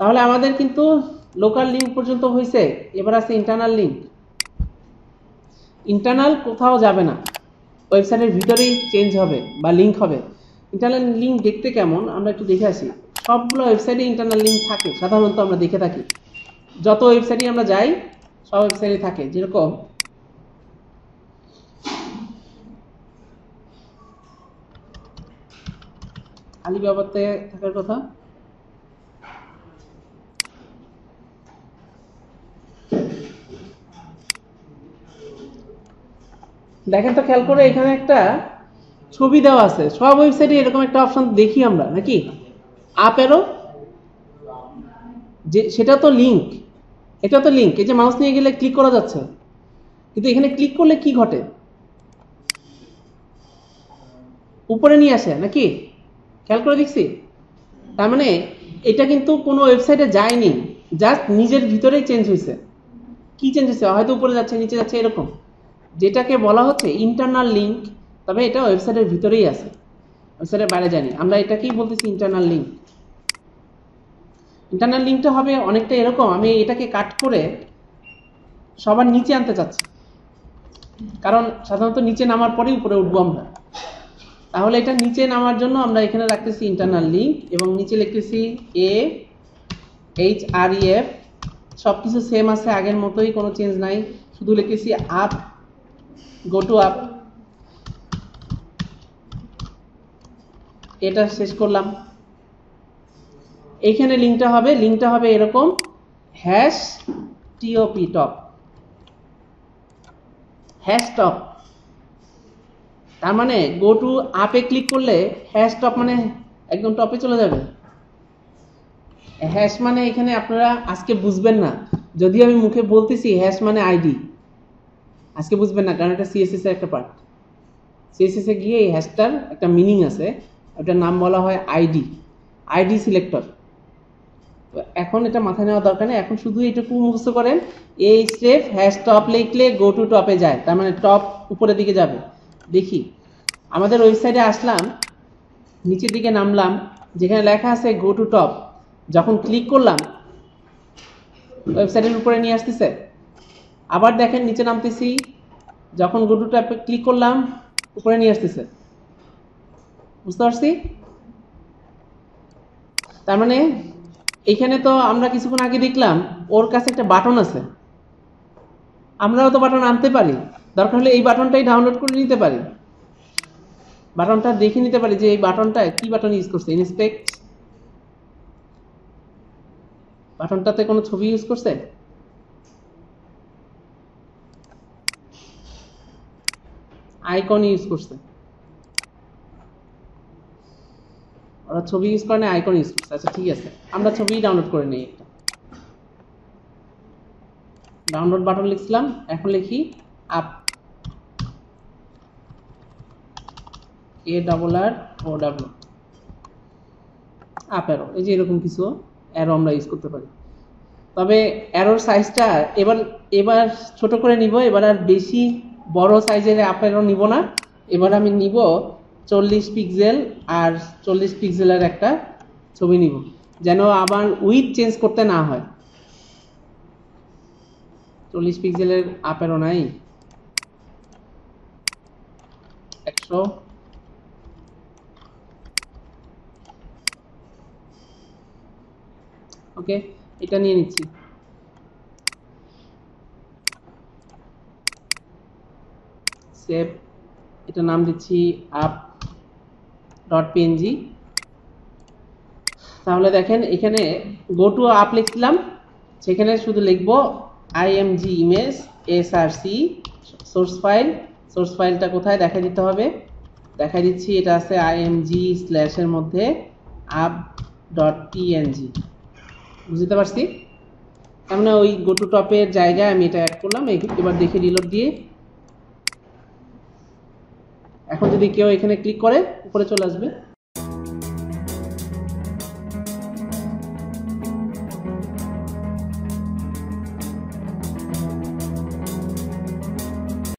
তাহলে আমাদের কিন্তু লোকাল লিঙ্ক পর্যন্ত হয়েছে এবার আছে ইন্টারনাল লিঙ্ক ইন্টারনাল কোথাও যাবে না। ওয়েবসাইটের ভিতরেই চেঞ্জ হবে বা লিঙ্ক হবে। ইন্টারনাল লিঙ্ক দেখতে কেমন? আমরা একটু দেখে আসি। সবগুলো ওয়েবসাইটে ইন্টারনাল লিঙ্ক থাকে। সাধারণত আমরা দেখে থাকি। যত ওয়েবসাইটে আমরা যাই, সব ওয়েবসাইটে থাকে। যেরকম আলিবাবাতে থাকার কথা। দেখেন তো খেয়াল করে, এখানে একটা ছবি দেওয়া আছে। সব ওয়েবসাইটে এরকম একটা অপশন দেখি আমরা, নাকি? আপেরও যে, সেটা তো লিঙ্ক এটা তো লিঙ্ক এই যে মাউস নিয়ে গেলে ক্লিক করা যাচ্ছে। কিন্তু এখানে ক্লিক করলে কি ঘটে? উপরে নিয়ে আসে, নাকি? খেয়াল করে দেখছি? তার মানে এটা কিন্তু কোনো ওয়েবসাইটে যায়নি জাস্ট নিজের ভিতরেই চেঞ্জ হয়েছে। কি চেঞ্জ হয়েছে? হয়তো উপরে যাচ্ছে, নিচে যাচ্ছে, এরকম। যেটাকে বলা হচ্ছে ইন্টারনাল লিঙ্ক তবে এটা ওয়েবসাইটের ভিতরেই আছে। ওয়েবসাইটের বাইরে জানি আমরা এটাকেই বলতেছি ইন্টারনাল লিঙ্ক ইন্টারনাল লিঙ্কটা হবে অনেকটা এরকম, আমি এটাকে কাট করে সবার নিচে আনতে চাচ্ছি। কারণ সাধারণত নিচে নামার পরেই উপরে উঠবো আমরা। তাহলে এটা নিচে নামার জন্য আমরা এখানে রাখতেছি ইন্টারনাল লিঙ্ক এবং নিচে লিখতেছি A H R E F সব কিছু সেম আছে, আগের মতোই কোনো চেঞ্জ নাই। শুধু লিখতেছি আপ গো টু আপ এটা শেষ করলাম। এইখানে লিঙ্কটা হবে। লিঙ্কটা হবে এরকম hash T O P top hash top তার মানে গো টু আপে ক্লিক করলে হ্যাশ টপ মানে একদম টপে চলে যাবে। হ্যাশ মানে এখানে আপনারা আজকে বুঝবেন না। যদিও আমি মুখে বলতেছি হ্যাশ মানে আইডি আজকে বুঝবেন না, কারণ এটা সিএসএস এর একটা পার্ট সিএসএস এ গিয়ে এই হ্যাশটার একটা মিনিং আছে, ওটার নাম বলা হয় আইডি আইডি সিলেক্টর তো এখন এটা মাথায় নেওয়া দরকার নেই, এখন শুধু এইটুকু মুখস্থ করেন, এই স্টেপ হ্যাশ টপ লিখলে গো টু টপে যায়, তার মানে টপ উপরের দিকে যাবে। দেখি, আমাদের ওয়েবসাইটে আসলাম, নিচের দিকে নামলাম, যেখানে লেখা আছে গো টু টপ যখন ক্লিক করলাম ওয়েবসাইটের উপরে নিয়ে আসতেছে। আবার দেখেন নিচে নামতেছি। যখন গো টু টপে ক্লিক করলাম, উপরে নিয়ে আসতেছে। বুঝতে পারছি? তার মানে এখানে তো আমরা কিছুক্ষণ আগে দেখলাম, ওর কাছে একটা বাটন আছে। আমরাও তো বাটন আনতে পারি। দরকার হলে এই বাটনটাই ডাউনলোড করে নিতে পারি। বাটনটা দেখে নিতে পারি যে এই বাটনটা কি বাটন ইউজ করছে। ইনস্পেক্ট বাটনটাতে কোনো ছবি ইউজ করছে? আইকন ইউজ করছে। ওরা ছবি ইউজ করে না আইকন ইউজ করছে। আচ্ছা ঠিক আছে। আমরা ছবি ডাউনলোড করে নিই একটা। ডাউনলোড বাটন লিখছিলাম, এখন লিখি up A double R O double up arrow এই যে এরকম কিছু অ্যারো আমরা ইউজ করতে পারি। তবে অ্যারোর সাইজটা এবার এবার ছোট করে নিব, এবার আর বেশি বড় সাইজের আপ নিব না। এবার আমি নিব চল্লিশ পিক্সেল আর চল্লিশ পিক্সেলের একটা ছবি নিব, যেন আবার উইথ চেঞ্জ করতে না হয়। চল্লিশ পিক্সেলের আপেরও নাই। একশো। ওকে এটা নিয়ে নিচ্ছি। সেভ এটা নাম দিচ্ছি আপ ডট পিএনজি তাহলে দেখেন, এখানে গো টু আপ লিখছিলাম, সেখানে শুধু লিখব I M G image S R C source file source ফাইলটা কোথায় দেখা দিতে হবে? দেখা দিচ্ছি এটা আছে আইএমজি স্ল্যাশের মধ্যে আপ ডট পিএনজি বুঝতে পারছি? তার মানে ওই গো টু টপের জায়গায় আমি এটা অ্যাড করলাম, এবার দেখে রিলোড দিয়ে এখন যদি কেউ এখানে ক্লিক করে উপরে চলে আসবে।